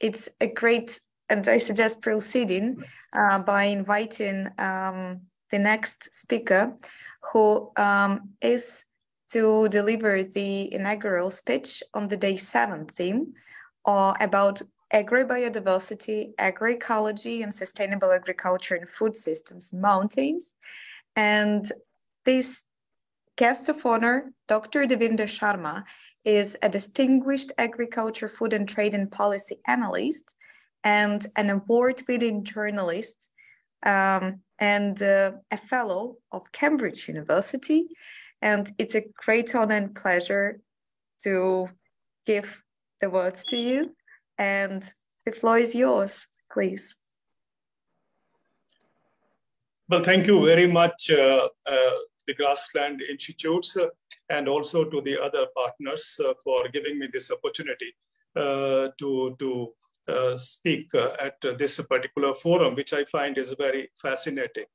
it's a great, and I suggest proceeding uh, by inviting um, the next speaker, who um, is to deliver the inaugural speech on the day seven theme uh, about agrobiodiversity, agroecology, and sustainable agriculture and food systems mountains. And this guest of honor, Dr. Devinder Sharma, is a distinguished agriculture, food, and trade and policy analyst and an award-winning journalist um, and uh, a fellow of Cambridge University. And it's a great honor and pleasure to give the words to you. And the floor is yours, please. Well, thank you very much, uh, uh, the Grassroots Institutes, uh, and also to the other partners uh, for giving me this opportunity uh, to, to uh, speak at this particular forum, which I find is very fascinating.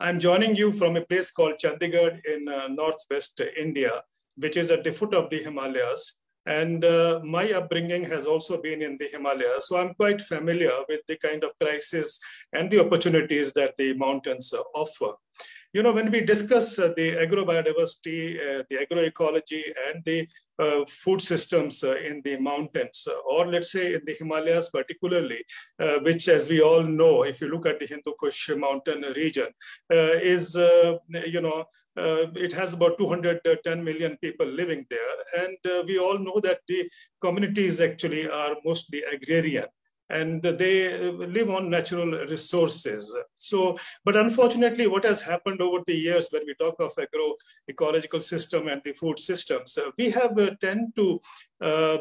I'm joining you from a place called Chandigarh in northwest India, which is at the foot of the Himalayas. And uh, my upbringing has also been in the Himalayas. So I'm quite familiar with the kind of crisis and the opportunities that the mountains uh, offer. You know, when we discuss uh, the agrobiodiversity, uh, the agroecology, and the uh, food systems uh, in the mountains, or let's say in the Himalayas particularly, which, as we all know, if you look at the Hindu Kush mountain region, is, you know, uh, it has about 210 million people living there. And uh, we all know that the communities actually are mostly agrarian and they live on natural resources. So, but unfortunately, what has happened over the years when we talk of agroecological system and the food systems, we have uh, tend to uh,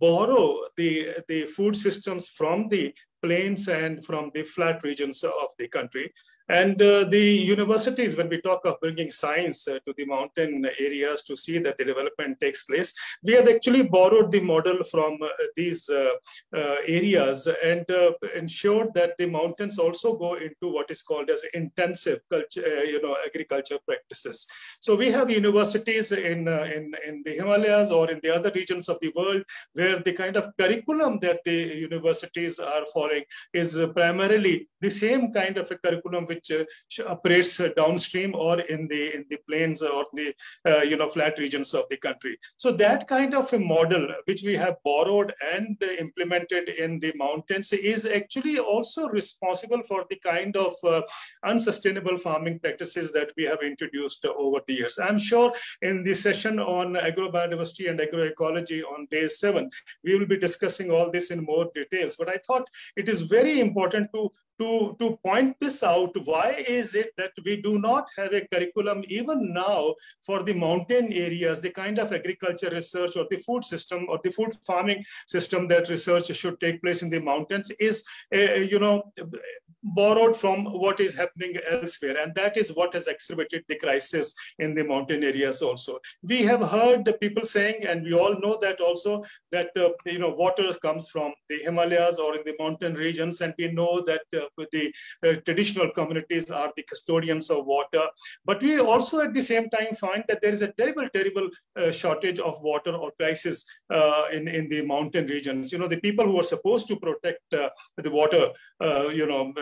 borrow the, the food systems from the plains and from the flat regions of the country. And uh, the universities, when we talk of bringing science uh, to the mountain areas to see that the development takes place, we have actually borrowed the model from uh, these uh, uh, areas and uh, ensured that the mountains also go into what is called as intensive culture, you know, agriculture practices. So we have universities in, in, in the Himalayas or in the other regions of the world where the kind of curriculum that the universities are following is primarily the same kind of a curriculum which uh, operates uh, downstream or in the in the plains or the uh, you know flat regions of the country. So that kind of a model which we have borrowed and implemented in the mountains is actually also responsible for the kind of unsustainable farming practices that we have introduced over the years. I'm sure in the session on agrobiodiversity and agroecology on day seven, we will be discussing all this in more details. But I thought it is very important to to, to point this out, why is it that we do not have a curriculum even now for the mountain areas, the kind of agriculture research or the food system or the food farming system that research should take place in the mountains is, uh, you know, borrowed from what is happening elsewhere. And that is what has exacerbated the crisis in the mountain areas also. We have heard the people saying, and we all know that also, that, uh, you know, water comes from the Himalayas or in the mountain regions. And we know that uh, the uh, traditional communities are the custodians of water. But we also at the same time find that there is a terrible, terrible uh, shortage of water or crisis uh, in, in the mountain regions. You know, the people who are supposed to protect the water, you know,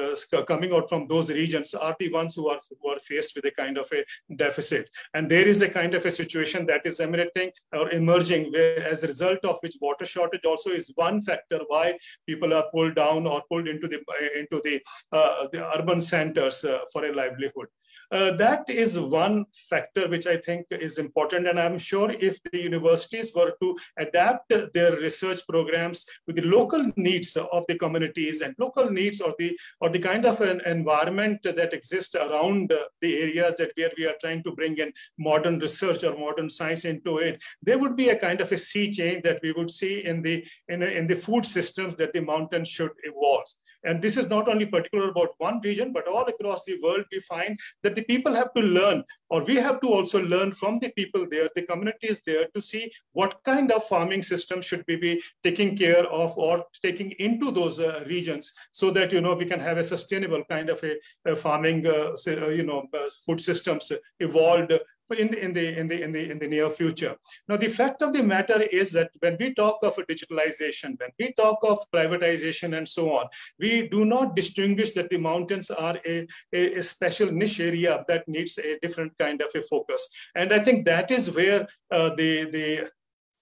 coming out from those regions are the ones who are, who are faced with a kind of a deficit. And there is a kind of a situation that is emanating or emerging where, as a result of which water shortage also is one factor why people are pulled down or pulled into the into the uh, the urban centers uh, for a livelihood. Uh, that is one factor which I think is important. And I'm sure if the universities were to adapt their research programs with the local needs of the communities and local needs or the or the kind of an environment that exists around the areas that where we are trying to bring in modern research or modern science into it, there would be a kind of a sea change that we would see in the in, in the food systems that the mountains should evolve. And this is not only particular about one region, but all across the world, we find that the people have to learn, or we have to also learn from the people there, the communities there, to see what kind of farming system should we be taking care of or taking into those uh, regions so that, you know, we can have a sustainable kind of a, a farming, uh, uh, you know, uh, food systems evolved in the, in the in the in the in the near future. Now, the fact of the matter is that when we talk of digitalization, when we talk of privatization and so on, we do not distinguish that the mountains are a, a, a special niche area that needs a different kind of a focus. And I think that is where uh, the the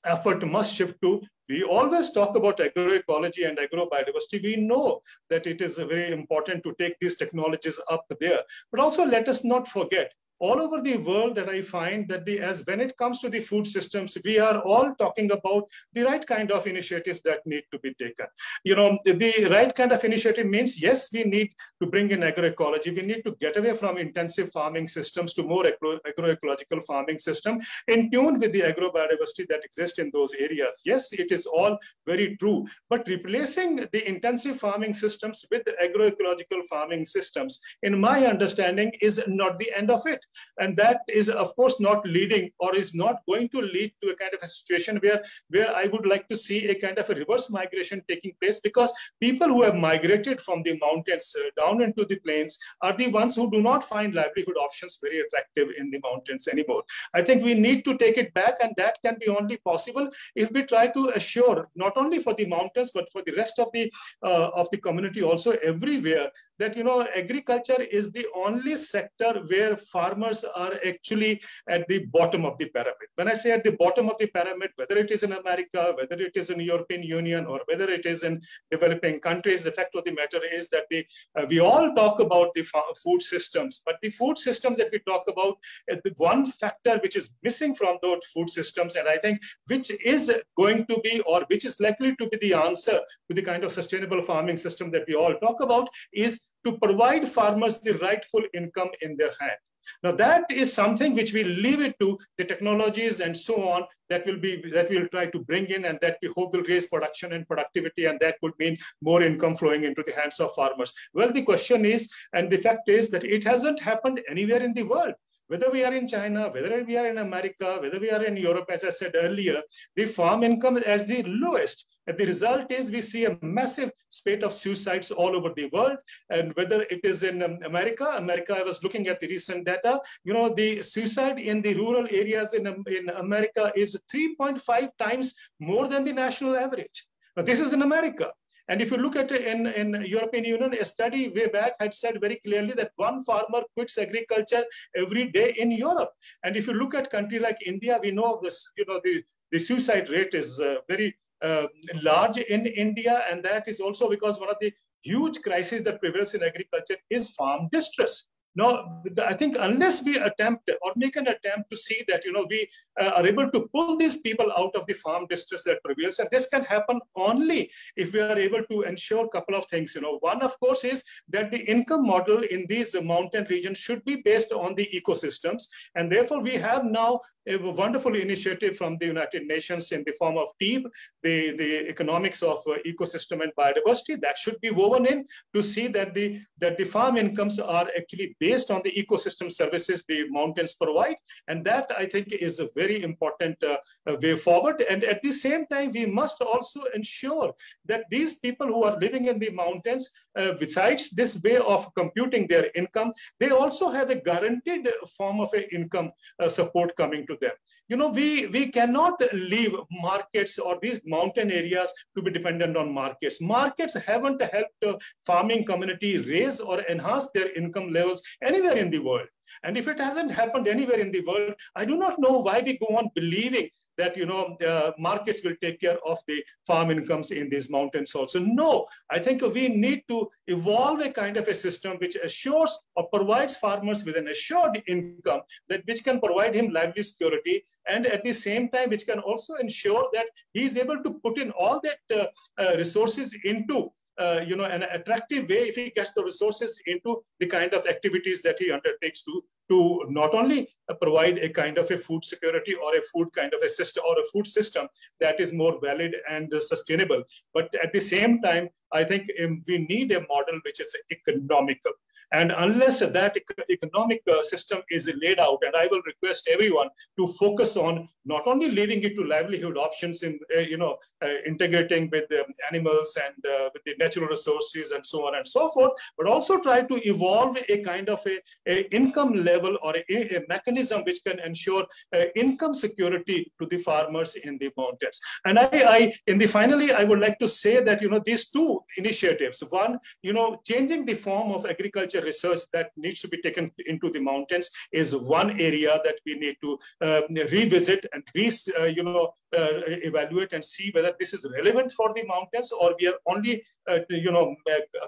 effort must shift to we always talk about agroecology and agrobiodiversity. We know that it is very important to take these technologies up there. But also let us not forget all over the world that I find that the as when it comes to the food systems, we are all talking about the right kind of initiatives that need to be taken. You know, the right kind of initiative means yes, we need to bring in agroecology. We need to get away from intensive farming systems to more agro agroecological farming system in tune with the agrobiodiversity that exists in those areas. Yes, it is all very true, but replacing the intensive farming systems with agroecological farming systems, in my understanding, is not the end of it. And that is, of course, not leading or is not going to lead to a kind of a situation where, where I would like to see a kind of a reverse migration taking place because people who have migrated from the mountains uh, down into the plains are the ones who do not find livelihood options very attractive in the mountains anymore. I think we need to take it back and that can be only possible if we try to assure not only for the mountains, but for the rest of the, uh, of the community also everywhere that, you know, agriculture is the only sector where farmers are actually at the bottom of the pyramid. When I say at the bottom of the pyramid, whether it is in America, whether it is in the European Union, or whether it is in developing countries, the fact of the matter is that the, uh, we all talk about the food systems, but the food systems that we talk about, uh, the one factor which is missing from those food systems, and I think which is going to be, or which is likely to be the answer to the kind of sustainable farming system that we all talk about, is to provide farmers the rightful income in their hand. Now that is something which we leave it to the technologies and so on that will be that we'll try to bring in and that we hope will raise production and productivity and that would mean more income flowing into the hands of farmers. Well, the question is, and the fact is that it hasn't happened anywhere in the world whether we are in China, whether we are in America, whether we are in Europe, as I said earlier, the farm income is the lowest. And the result is we see a massive spate of suicides all over the world. And whether it is in um, America, America, I was looking at the recent data, you know, the suicide in the rural areas in, um, in America is 3.5 times more than the national average. Now, this is in America. And if you look at it in, in European Union, a study way back had said very clearly that one farmer quits agriculture every day in Europe. And if you look at country like India, we know this, you know, the, the suicide rate is uh, very uh, large in India. And that is also because one of the huge crises that prevails in agriculture is farm distress. Now, I think unless we attempt or make an attempt to see that, you know, we uh, are able to pull these people out of the farm distress that prevails, and this can happen only if we are able to ensure a couple of things. You know, one, of course, is that the income model in these mountain regions should be based on the ecosystems. And therefore, we have now a wonderful initiative from the United Nations in the form of TEEB, the, the economics of uh, ecosystem and biodiversity that should be woven in to see that the, that the farm incomes are actually based on the ecosystem services the mountains provide. And that I think is a very important uh, uh, way forward. And at the same time, we must also ensure that these people who are living in the mountains, uh, besides this way of computing their income, they also have a guaranteed form of income uh, support coming to them. You know, we, we cannot leave markets or these mountain areas to be dependent on markets. Markets haven't helped uh, farming community raise or enhance their income levels anywhere in the world. And if it hasn't happened anywhere in the world, I do not know why we go on believing that you know uh, markets will take care of the farm incomes in these mountains also. No, I think we need to evolve a kind of a system which assures or provides farmers with an assured income that which can provide him lively security and at the same time which can also ensure that he is able to put in all that uh, uh, resources into uh, you know, an attractive way if he gets the resources into the kind of activities that he undertakes to, to not only provide a kind of a food security or a food kind of a system or a food system that is more valid and sustainable, but at the same time I think um, we need a model which is economical. And unless that economic uh, system is laid out, and I will request everyone to focus on not only leaving it to livelihood options in, uh, you know, uh, integrating with the animals and uh, with the natural resources and so on and so forth, but also try to evolve a kind of a, a income level or a, a, mechanism which can ensure uh, income security to the farmers in the mountains. And I, I, in the finally, I would like to say that, you know, these two initiatives, one, you know, changing the form of agriculture research that needs to be taken into the mountains is one area that we need to uh, revisit and re, uh, you know, uh, evaluate and see whether this is relevant for the mountains or we are only, uh, you know,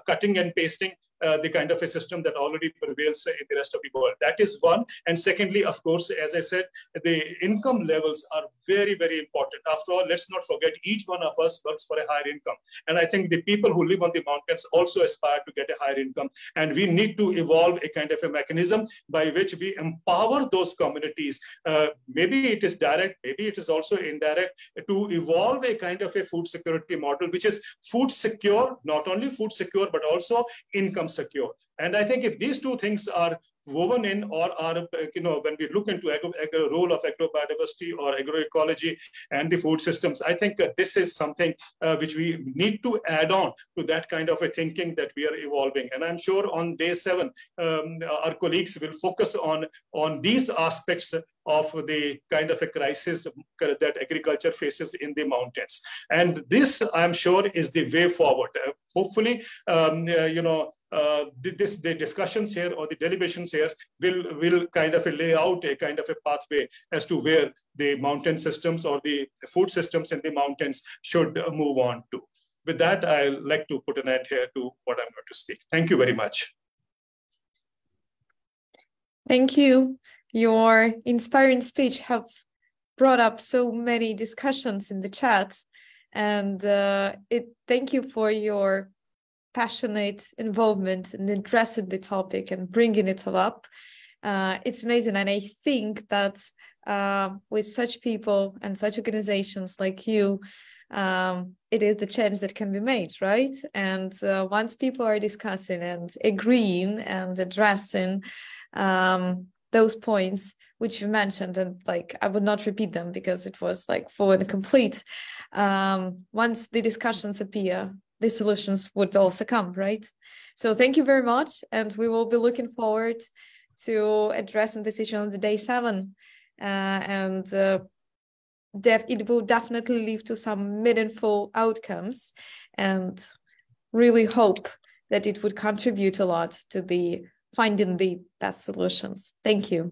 cutting and pasting uh, the kind of a system that already prevails in the rest of the world. That is one. And secondly, of course, as I said, the income levels are very, very important. After all, let's not forget each one of us works for a higher income. And I think the people who live on the mountains also aspire to get a higher income. And we need to evolve a kind of a mechanism by which we empower those communities. Uh, maybe it is direct, maybe it is also indirect, to evolve a kind of a food security model, which is food secure, not only food secure, but also income secure. And I think if these two things are woven in or are, you know, when we look into agro, agro role of agrobiodiversity or agroecology and the food systems, I think uh, this is something uh, which we need to add on to that kind of a thinking that we are evolving. And I'm sure on day seven, um, our colleagues will focus on, on these aspects of the kind of a crisis that agriculture faces in the mountains. And this, I'm sure, is the way forward. Uh, hopefully, um, uh, you know, uh, this, the discussions here or the deliberations here will, will kind of lay out a kind of a pathway as to where the mountain systems or the food systems in the mountains should move on to. With that, I'd like to put an end here to what I'm going to speak. Thank you very much. Thank you. Your inspiring speech have brought up so many discussions in the chat and uh, it thank you for your passionate involvement and interest in the topic and bringing it all up. Uh, it's amazing. And I think that uh, with such people and such organizations like you, um, it is the change that can be made, right? And uh, once people are discussing and agreeing and addressing um, those points which you mentioned, and like I would not repeat them because it was like full and complete. Um, once the discussions appear, the solutions would also come, right? So thank you very much. And we will be looking forward to addressing this issue on the day seven. Uh, and uh, def- it will definitely lead to some meaningful outcomes and really hope that it would contribute a lot to the finding the best solutions. Thank you.